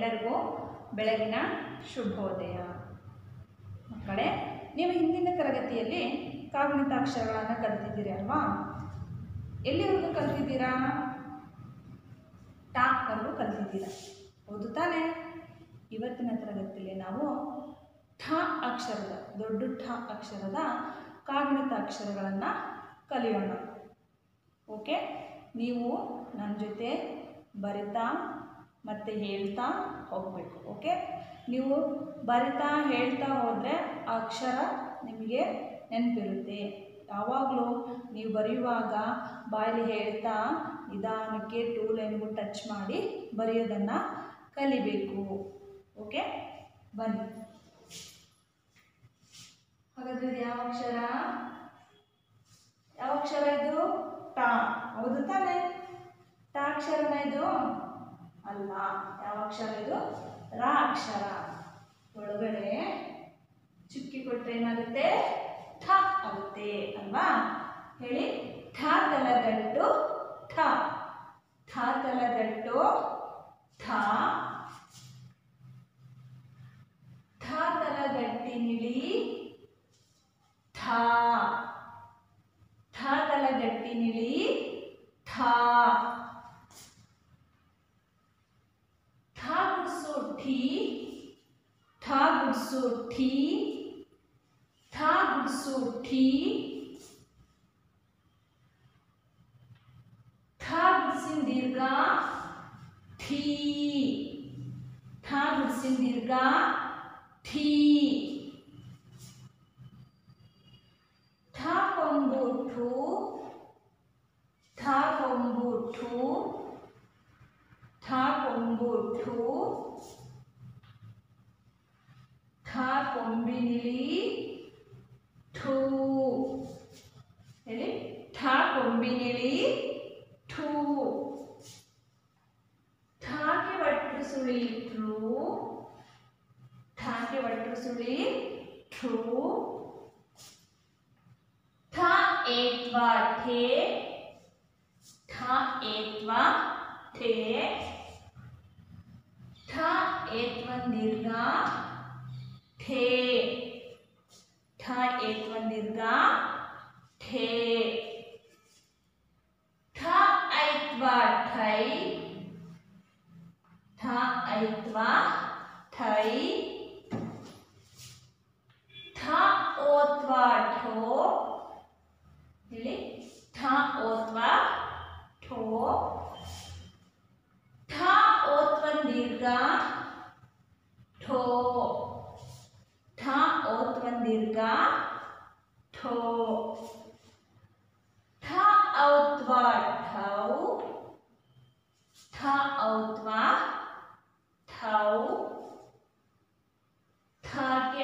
ಎಲ್ಲರಿಗೂ ಬೆಳಗಿನ ಶುಭೋದಯ. ಮಕ್ಕಳೇ, ನೀವು ಹಿಂದಿನ ತರಗತಿಯಲ್ಲಿ ಕಾಗುಣಿತಾಕ್ಷರಗಳನ್ನು ಕಲಿತಿದ್ದೀರಿ ಅಲ್ವಾ? ಎಲ್ಲಿವರೆಗೂ ಕಲಿತಿದ್ದೀರಾ? ಟಾವರೆಗೂ ಕಲಿತಿದ್ದೀರಾ? ಹೌದು ತಾನೇ. ಇವತ್ತಿನ ತರಗತಿಯಲ್ಲಿ ನಾವು ಠ ಅಕ್ಷರದ, ದೊಡ್ಡ ಠ ಅಕ್ಷರದ ಕಾಗುಣಿತ ಅಕ್ಷರಗಳನ್ನು ಕಲಿಯೋಣ. ಓಕೆ? ನೀವು ನನ್ನ ಜೊತೆ ಬರಿತಾ ಮತ್ತು ಹೇಳ್ತಾ ಹೋಗಬೇಕು ಓಕೆ ನೀವು ಬರಿತಾ ಹೇಳ್ತಾ ಹೋದರೆ ಆ ಅಕ್ಷರ ನಿಮಗೆ ನೆನಪಿರುತ್ತೆ. ಯಾವಾಗಲೂ ನೀವು ಬರೆಯುವಾಗ ಬಾಯಲ್ಲಿ ಹೇಳ್ತಾ ನಿಧಾನಕ್ಕೆ ಟೂ ಲೈನ್ಗೂ ಟಚ್ ಮಾಡಿ ಬರೆಯೋದನ್ನು ಕಲಿಬೇಕು ಓಕೆ ಬನ್ನಿ. ಹಾಗಾದ್ರೆ ಯಾವ ಅಕ್ಷರ? ಯಾವ ಅಕ್ಷರ ಇದು? ಟಾ. ಹೌದು ತಾನೆ. ಟಾ ಅಕ್ಷರನ ಇದು? ಅಲ್ಲ, ಯಾವ ಅಕ್ಷರ ಇದು? ರ ಅಕ್ಷರ. ಒಳಗಡೆ ಚುಕ್ಕಿ ಕೊಟ್ಟರೆ ಏನಾಗುತ್ತೆ? ಠ ಆಗುತ್ತೆ ಅಲ್ವಾ? ಹೇಳಿ, ಠ ತಲಗಂಟು ಠ. ಠ ತಲಗಂಟು ಠ. ಠ ತಲಗಟ್ಟಿನಿಳಿ गुड़सिंह दीर्घा ठी ठा गुड़सिंह दीर्घा ठी ठा कोंबु ठा कोंबु ठा कोंबु ठा कोंबिनिली थे। ठ एत्वा थे। ठ एत्व थे। ठ एत्व थे। ठ ऐत्वा ठ ऐत्वा ಓತ್ವಾ ಠೋ ಠ ಓತ್ವನ್ ದೀರ್ಘ ಠೋ ಠ ಓತ್ವನ್ ದೀರ್ಘ ಠೋ ಠ ಔತ್ವಾ ಠೌ ಠ ಔತ್ವಾ ಠೌ ಠಕ್ಕೆ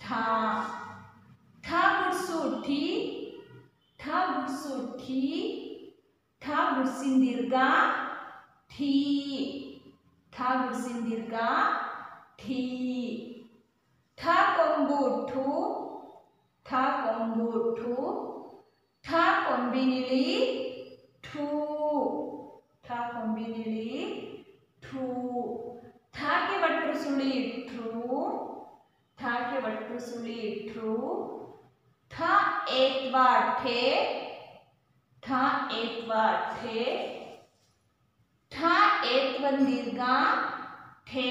था। था ठा ठी था ठा ठी था गुडसिन दीर्घा ठी था गुडसिन दीर्घा ठी था कंबोटो था कंबोटो था कंबिनिली टू था। कंबिनिली टू था। के बट्टर सुनी टू त्रिशूली ठ्रू ठ एक बार ठे ठ एक बार ठे ठ एक दीर्घा ठे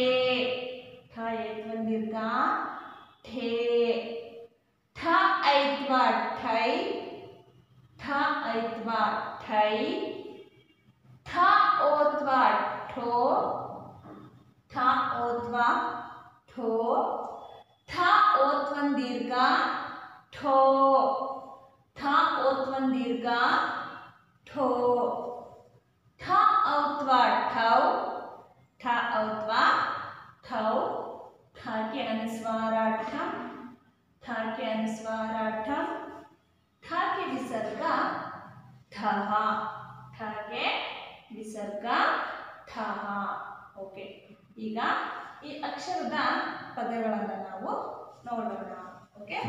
ठ एक दीर्घा ठे ठ एक बार ठई ठ एक बार ठई ठ ओत बार ठो ठ ओत बार ठो। ಠ ಓತ್ವನ್ ದೀರ್ಘ ಠೋ ಠ ಓತ್ವನ್ ದೀರ್ಘ ठो ठ औत्वा ठौ ठ औत्वा ठौ ठ के अनुस्वाराठम ठ के अनुस्वाराठम ठ के विसर्ग ठः ठ के ವಿಸರ್ಗ ಠಃ ಓಕೆ ಈಗ ಈ ಅಕ್ಷರದ ಪದಗಳನ್ನು ನಾವು ನೋಡೋಣ. ಓಕೆ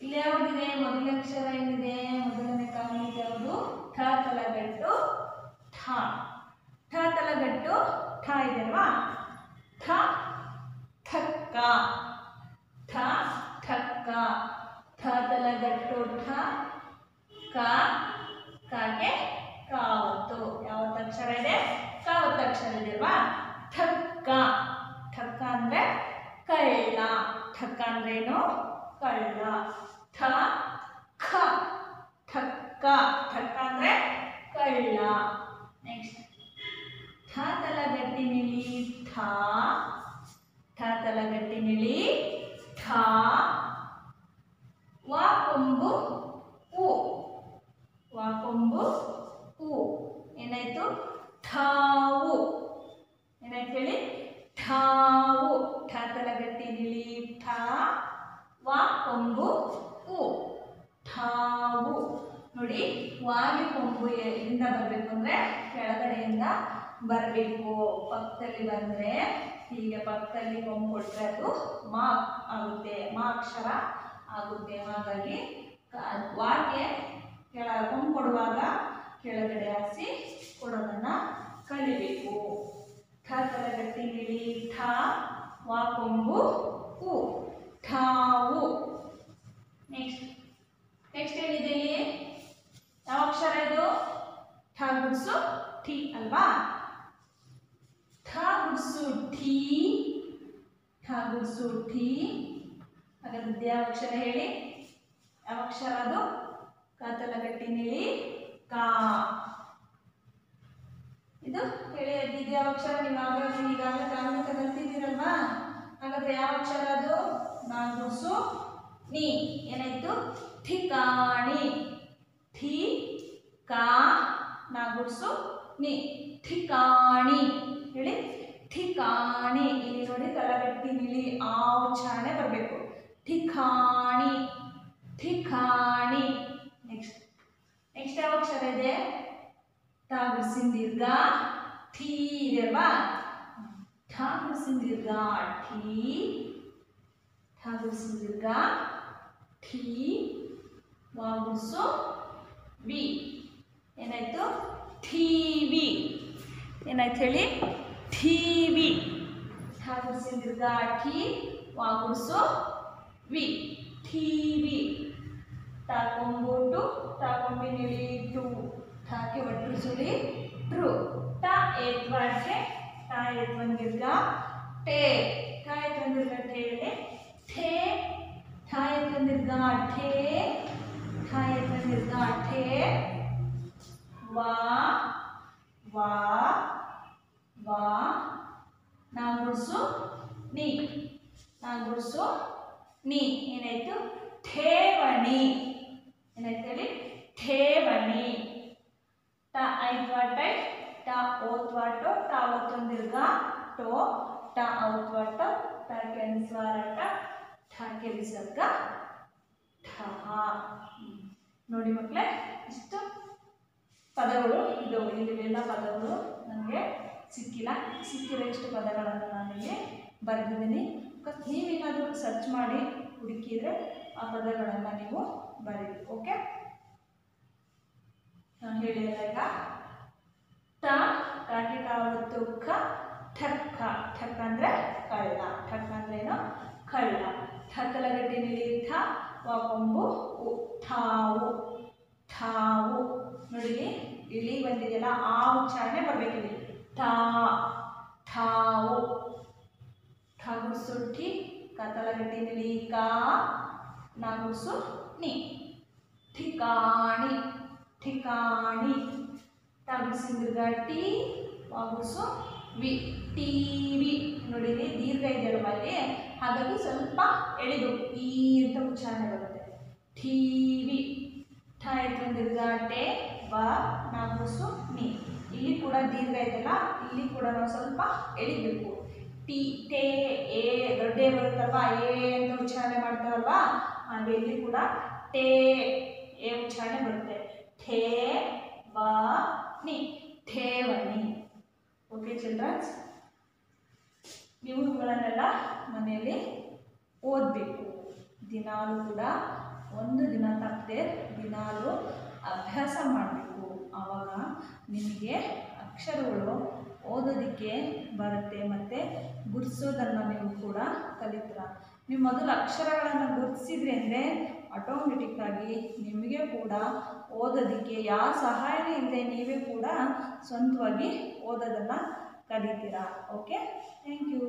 ಇಲ್ಲಿ ಯಾವುದಿದೆ? ಮೊದಲ ಅಕ್ಷರ ಏನಿದೆ? ಮೊದಲನೇ ಕಾಲಿದೆ ಯಾವುದು? ಠ ತಲಗಟ್ಟು ಠ. ಠ ತಲಗಟ್ಟು ಠ ಇದೆ ಅಲ್ವಾ? ಠ ಥಕ್ಕ ಠ, ಠಕ್ಕ. ಠ ತಲಗಟ್ಟು ಠ, ಕ, ಕಾಗೆ ಕಾವತ್ತು. ಯಾವತ್ತು ಅಕ್ಷರ ಇದೆ? ಕಾವತ್ತು ಅಕ್ಷರ ಇದೆ ಠಕ್ಕ ಠಕ್ಕ. ಏನು ಕಳ್ಳ ಠ ಖ ಠಕ್ಕ ಠಕ್ಕ ಅಂದ್ರೆ ಕಳ್ಳ ನೆಕ್ಸ್ಟ್ ಠ ತಲಗಟ್ಟಿನಿಲಿ ಠ ಠ ತಲಗಟ್ಟಿನಿಲಿ ನೋಡಿ ವಾಯು ಕೊಂಬು ಎಲ್ಲಿಂದ ಬರಬೇಕು ಅಂದ್ರೆ ಕೆಳಗಡೆಯಿಂದ ಬರಬೇಕು. ಪಕ್ಕದಲ್ಲಿ ಬಂದ್ರೆ ಹೀಗೆ ಪಕ್ಕದಲ್ಲಿ ಕೊಂಬು ಕೊಟ್ಟರೆ ಅದು ಮಾ ಆಗುತ್ತೆ, ಮಾ ಅಕ್ಷರ ಆಗುತ್ತೆ. ಹಾಗಾಗಿ ವಾಕ್ಯ ಕೆಳ ಕೊಂಬು ಕೊಡುವಾಗ ಕೆಳಗಡೆ ಹಾಸಿ ಕೊಡೋದನ್ನ ಕಲಿಬೇಕು. ಠ ತಲಗಟ್ಟಿ ನೀಡಿ ಠ, ವಾ ಕೊಂಬು, ಉ, ಠಾವು. ನೆಕ್ಸ್ಟ್ ನೆಕ್ಸ್ಟ್ ಏನಿದೆ ಇಲ್ಲಿ. ಯಾವ ಅಕ್ಷರ ಇದು? ಠ ಗುಡ್ಸು ಠಿ ಅಲ್ವಾ? ಠ ಗುಡ್ಸು ಠಿ, ಠ ಗುಡ್ಸು ಠಿ. ಹಾಗಾದ್ರೆ ಯಾವ ಅಕ್ಷರ ಹೇಳಿ? ಯಾವ ಅಕ್ಷರ ಅದು? ಕಾತಲ ಗಟ್ಟಿನಲ್ಲಿ ಕಾ. ಇದು ಹೇಳಿ ಅದಿದೆ ಯಾವ ಅಕ್ಷರ? ನೀವು ಈಗಾಗಲೇ ಪ್ರಾರಂಭಿಕ ಕಲ್ತಿದ್ದೀರಲ್ವಾ? ಹಾಗಾದ್ರೆ ಯಾವ ಅಕ್ಷರ ಅದು? ನಾ ಗುಡ್ಸು ನೀ. ಏನಾಯ್ತು? ಠಿಕಾಣಿ. का ನಾಗುಡ್ಸು ನಿ ठिकाणी ಹೇಳಿ ठिकाणी ಇಲ್ಲಿ ನೋಡಿ ತಲಗಟ್ಟಿ ನಿಲಿ ಆ ಉಚ್ಚಾರಣೆ ಬರಬೇಕು ठिकाणी ठिकाणी ನೆಕ್ಸ್ಟ್ ನೆಕ್ಸ್ಟ್ ಯಾವ ಅಕ್ಷರ ಇದೆ ತಾ ಗುಡ್ಸಿನ ದೀರ್ಘ ಥೀ ಇದೆ ಅಲ್ವಾ ಠಾ ಗುಡ್ಸಿನ ದೀರ್ಘ ಠೀ ಠಾ ಗುಡ್ಸಿನ ದೀರ್ಘ ಠೀ ವಾಗುಸು ವಿ ಏನಾಯ್ತು? ಟಿವಿ ಏನಾಯ್ತು ಹೇಳಿ? ಟಿವಿ ಠಾಗುಡ್ಸಿನ ದೀರ್ಘ ಠಿ ವಾಗುಡ್ಸು ವಿ. ಟಿವಿ ತಾಕೊಂಬುಟು ತಾಕೊಂಬಿನಿಲಿ ಟು ಠಾಕೆ ಒಟ್ಟು ಸುಳಿ. ಟ್ರು. ಟ ಏತ್ವಾಟೆ ಟ ಏತ್ವನ್ ದೀರ್ಘ ಟೇ. ಟ ಏತ್ವನ್ ದೀರ್ಘ ಟೇ ಠೇ. ಠ ಏತ್ವನ್ ದೀರ್ಘ ಠೇ. ಠ ಏತ್ವನ್ ಠೇ. ವಾ ವಾ ವಾ. ನಾಗುಡ್ಸು ನೀ. ನಾಗುಡ್ಸು ನೀ. ಏನಾಯ್ತು? ಠೇವಣಿ. ಏನಾಯ್ತು ಹೇಳಿ? ಠೇವಣಿ. ಟ ಐದ್ವಾಟೈ ಟ ಓದ್ವಾಟೋ ಟ ಒತ್ತೊಂದಿರ್ಗ ಟೋ, ಟ ಔತ್ ಔತ್ವಾಟ ಟ ಕೆನ್ಸ್ವಾರಟ ಠ ವಿಸರ್ಗ ಠ ನೋಡಿ ಮಕ್ಕಳೇ ಇಷ್ಟು ಪದಗಳು ಇದು ಇಲ್ಲಿವೆಲ್ಲ ಪದಗಳು ನನಗೆ ಸಿಕ್ಕಿಲ್ಲ. ಸಿಕ್ಕಿರೋ ಇಷ್ಟು ಪದಗಳನ್ನು ನಾನಿಲ್ಲಿ ಬರೆದಿದ್ದೀನಿ. ನೀವೇನಾದರೂ ಸರ್ಚ್ ಮಾಡಿ ಹುಡುಕಿದರೆ ಆ ಪದಗಳನ್ನು ನೀವು ಬರೀರಿ ಓಕೆ ನಾನು ಹೇಳಿದಾಗ ಟ ಟಾಟಿ ಕಾವತ್ತು ಖ ಠಕ್ಕ ಠಕ್ಕ ಅಂದರೆ ಕಳ್ಳ. ಅಂದ್ರೆ ಏನು? ಕಳ್ಳ. ಠಕ್ಕಲಗಟ್ಟಿ ನಿಲೀಥ ವಾಕೊಂಬು ಉ, ಠಾವು. ಠಾವು. ನೋಡಿ ಇಲ್ಲಿ ಬಂದಿದೆಯಲ್ಲ, ಆ ಉಚ್ಚಾರಣೆ ಬರಬೇಕಿಲ್ಲಿ ಠಾ ಠಾವು ಠಗುಸು ಠಿ ಕತಲಗಟ್ಟಿ ನಿಲಿ ಕಾ ನಗುಸು ನಿ ಠಿಕಾಣಿ ಠಿಕಾಣಿ. ಟಾಗುಡ್ಸಿಂದ್ರಗ ಟಿ ವಿ ಟಿವಿ ನೋಡಿ ಇಲ್ಲಿ ದೀರ್ಘ ಇದೆಯಲ್ಲ ಅಲ್ಲಿ? ಹಾಗಾಗಿ ಸ್ವಲ್ಪ ಎಳೆದು ಈ ಅಂತ ಉಚ್ಚಾರಣೆ ಬರುತ್ತೆ. ಟಿವಿ ಠ ಆಯ್ತು ದೀರ್ಘ ಟೆ ಬ, ನಾಗುಸು ನಿ ಇಲ್ಲಿ ಕೂಡ ದೀರ್ಘ ಇದೆಯಲ್ಲ ಇಲ್ಲಿ ಕೂಡ ನಾವು ಸ್ವಲ್ಪ ಎಳಿಬೇಕು. ಟಿ ಟೆ ಎ, ದೊಡ್ಡ ಬರುತ್ತಲ್ವ, ಎ ಅಂತ ಉಚ್ಚಾರಣೆ ಮಾಡ್ತಾರಲ್ವಾ, ಹಾಗೆ ಇಲ್ಲಿ ಕೂಡ ಟೇ ಎ ಉಚ್ಚಾರಣೆ ಬರುತ್ತೆ. ಠೇ ಬ ನಿ. ಠೇವಣಿ ಓಕೆ ಚಿಲ್ಡ್ರನ್ಸ್ ನೀವು ಇವುಗಳನ್ನೆಲ್ಲ ಮನೆಯಲ್ಲಿ ಓದಬೇಕು. ದಿನಾಲು ಕೂಡ ಒಂದು ದಿನ ತಪ್ಪದೆ ದಿನಾಲು ಅಭ್ಯಾಸ ಮಾಡಬೇಕು. ಆವಾಗ ನಿಮಗೆ ಅಕ್ಷರಗಳು ಓದೋದಕ್ಕೆ ಬರುತ್ತೆ ಮತ್ತು ಗುರ್ಸೋದನ್ನು ನೀವು ಕೂಡ ಕಲಿತೀರ. ನೀವು ಮೊದಲು ಅಕ್ಷರಗಳನ್ನು ಗುರುತಿಸಿದ್ರಿ ಅಂದರೆ ಆಟೋಮೆಟಿಕ್ಕಾಗಿ ನಿಮಗೆ ಕೂಡ ಓದೋದಕ್ಕೆ ಯಾವ ಸಹಾಯನೂ ಇಲ್ಲದೆ ನೀವೇ ಕೂಡ ಸ್ವಂತವಾಗಿ ಓದೋದನ್ನು ಕಲಿತೀರಾ. Okay thank you